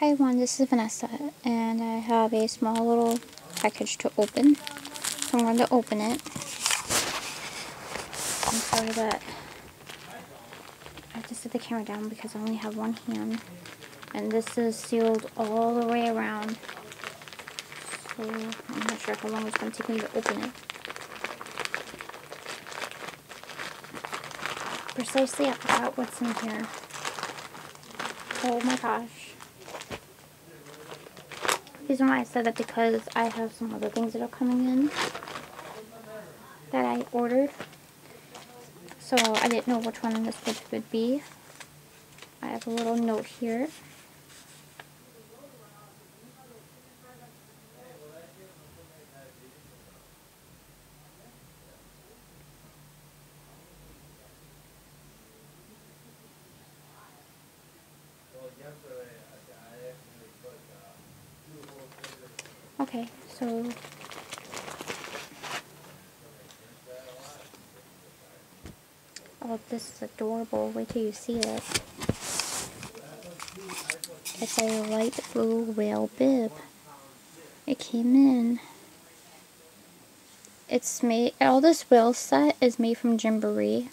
Hi everyone, this is Vanessa, and I have a small little package to open. So I'm going to open it. I'm sorry that I have to set the camera down because I only have one hand. And this is sealed all the way around. So I'm not sure how long it's going to take me to open it. Precisely, I forgot what's in here. Oh my gosh. The reason why I said that because I have some other things that are coming in that I ordered. So I didn't know which one this would, would be. I have a little note here. Okay, so Oh, this is adorable. Wait till you see it. It's a light blue whale bib. It came in. It's made, all this whale set is made from Gymboree.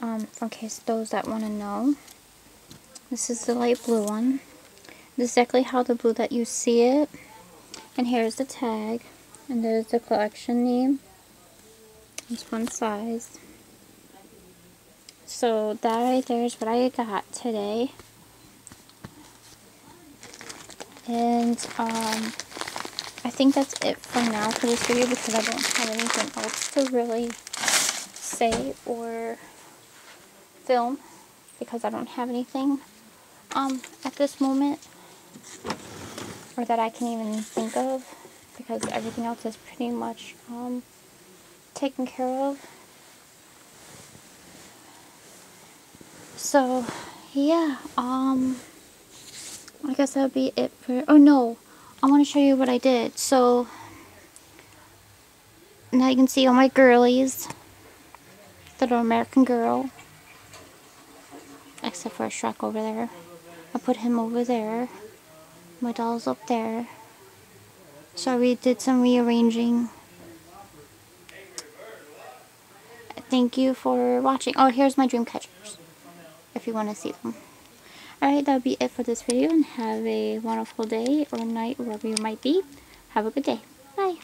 Um, in case those that want to know. This is the light blue one. This is exactly how the blue that you see it. And here's the tag. And there's the collection name. It's one size. So that right there is what I got today. And um, I think that's it for now for this video because I don't have anything else to really say or film because I don't have anything um, at this moment or that I can even think of because everything else is pretty much um, taken care of. So, yeah, um, I guess that would be it for, oh no, I want to show you what I did. So, now you can see all my girlies, little American Girl, except for a Shrek over there. I put him over there. My doll's up there. So we did some rearranging. Thank you for watching. Oh, here's my dream catchers. If you want to see them. Alright, that'll be it for this video. And have a wonderful day or night, wherever you might be. Have a good day. Bye.